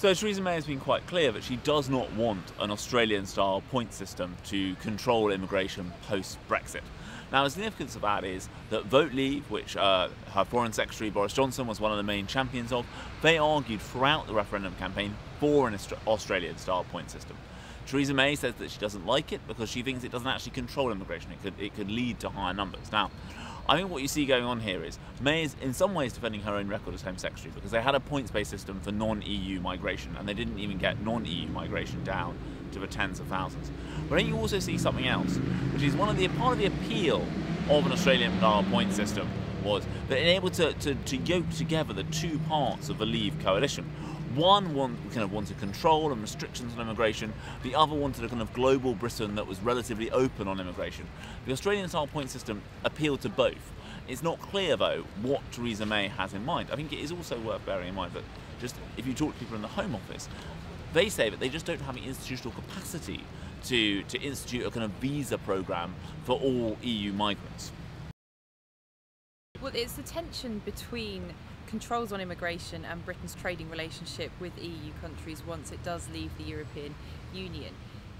So Theresa May has been quite clear that she does not want an Australian-style point system to control immigration post-Brexit. Now, the significance of that is that Vote Leave, which uh, her Foreign Secretary Boris Johnson was one of the main champions of, they argued throughout the referendum campaign for an Australian-style point system. Theresa May says that she doesn't like it because she thinks it doesn't actually control immigration. It could, it could lead to higher numbers. Now, I think what you see going on here is May is in some ways defending her own record as Home Secretary because they had a points-based system for non-EU migration and they didn't even get non-EU migration down to the tens of thousands. But then you also see something else, which is one of the part of the appeal of an Australian style point system was that it enabled to, to, to yoke together the two parts of the Leave coalition. One want, kind of wanted control and restrictions on immigration. The other wanted a kind of global Britain that was relatively open on immigration. The Australian style point system appealed to both. It's not clear though what Theresa May has in mind. I think it is also worth bearing in mind that just if you talk to people in the Home Office, they say that they just don't have the institutional capacity to, to institute a kind of visa program for all EU migrants. Well, it's the tension between controls on immigration and Britain's trading relationship with EU countries once it does leave the European Union.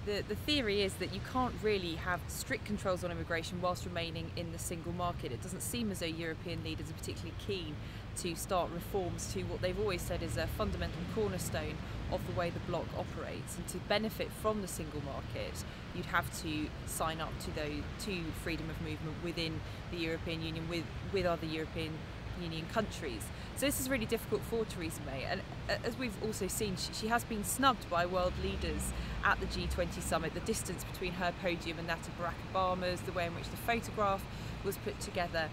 The, the theory is that you can't really have strict controls on immigration whilst remaining in the single market. It doesn't seem as though European leaders are particularly keen to start reforms to what they've always said is a fundamental cornerstone of the way the bloc operates. And to benefit from the single market, you'd have to sign up to those to freedom of movement within the European Union with, with other European Union countries. So this is really difficult for Theresa May, and uh, as we've also seen, she, she, has been snubbed by world leaders at the G20 summit. The distance between her podium and that of Barack Obama's, the way in which the photograph was put together,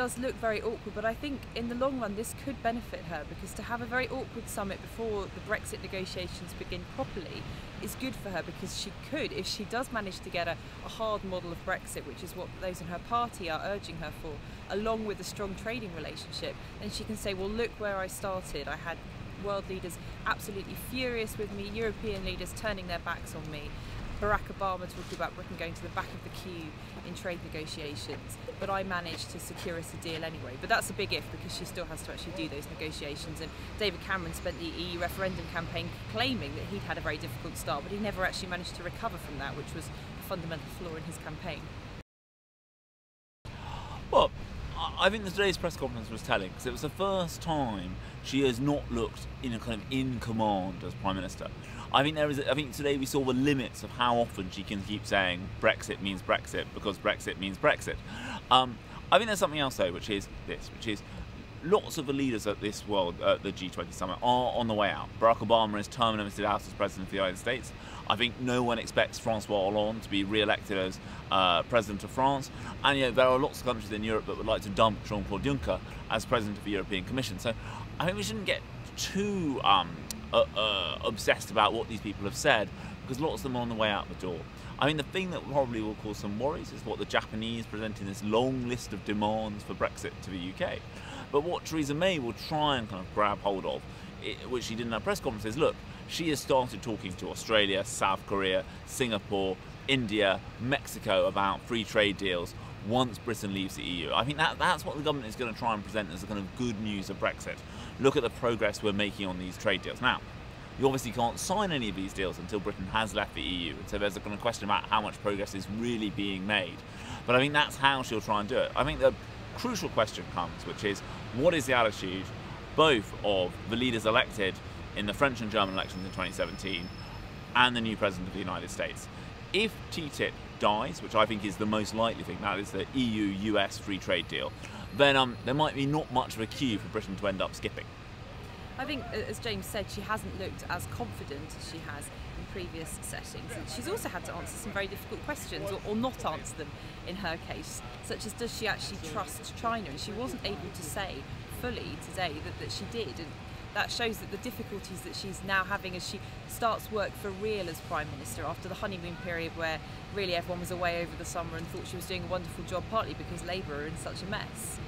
does look very awkward, but I think in the long run this could benefit her because to have a very awkward summit before the Brexit negotiations begin properly is good for her because she could, if she does manage to get a, a hard model of Brexit, which is what those in her party are urging her for, along with a strong trading relationship, then she can say, well, look where I started. I had world leaders absolutely furious with me, European leaders turning their backs on me. Barack Obama talking about Britain going to the back of the queue in trade negotiations, but I managed to secure us a deal anyway. But that's a big if because she still has to actually do those negotiations. And David Cameron spent the EU referendum campaign claiming that he'd had a very difficult start, but he never actually managed to recover from that, which was a fundamental flaw in his campaign. Well, I think today's press conference was telling because it was the first time she has not looked in a kind of in command as prime minister. I think there is. I think today we saw the limits of how often she can keep saying Brexit means Brexit because Brexit means Brexit. Um, I think there's something else though, which is this, which is lots of the leaders at this world, at the G20 summit, are on the way out. Barack Obama is terminated out as president of the United States. I think no one expects Francois Hollande to be re-elected as uh, president of France. And know, there are lots of countries in Europe that would like to dump Jean-Claude Juncker as president of the European Commission. So I think we shouldn't get too um, uh, uh, obsessed about what these people have said because lots of them are on the way out the door. I mean, the thing that probably will cause some worries is what the Japanese presenting this long list of demands for Brexit to the UK. But what Theresa May will try and kind of grab hold of, which she did in her press conference, is look, she has started talking to Australia, South Korea, Singapore, India, Mexico about free trade deals once Britain leaves the EU. I think that, that's what the government is going to try and present as the kind of good news of Brexit. Look at the progress we're making on these trade deals. Now, you obviously can't sign any of these deals until Britain has left the EU, so there's a kind of question about how much progress is really being made. But I think that's how she'll try and do it. I think the crucial question comes, which is what is the attitude both of the leaders elected in the French and German elections in 2017 and the new president of the United States? If TTIP dies, which I think is the most likely thing, that is the EU-US free trade deal, then um, there might be not much of a queue for Britain to end up skipping. I think, as James said, she hasn't looked as confident as she has in previous settings. And she's also had to answer some very difficult questions, or, or, not answer them in her case, such as does she actually trust China? And she wasn't able to say fully today that, that she did. And that shows that the difficulties that she's now having as she starts work for real as Prime Minister after the honeymoon period where really everyone was away over the summer and thought she was doing a wonderful job, partly because Labour are in such a mess.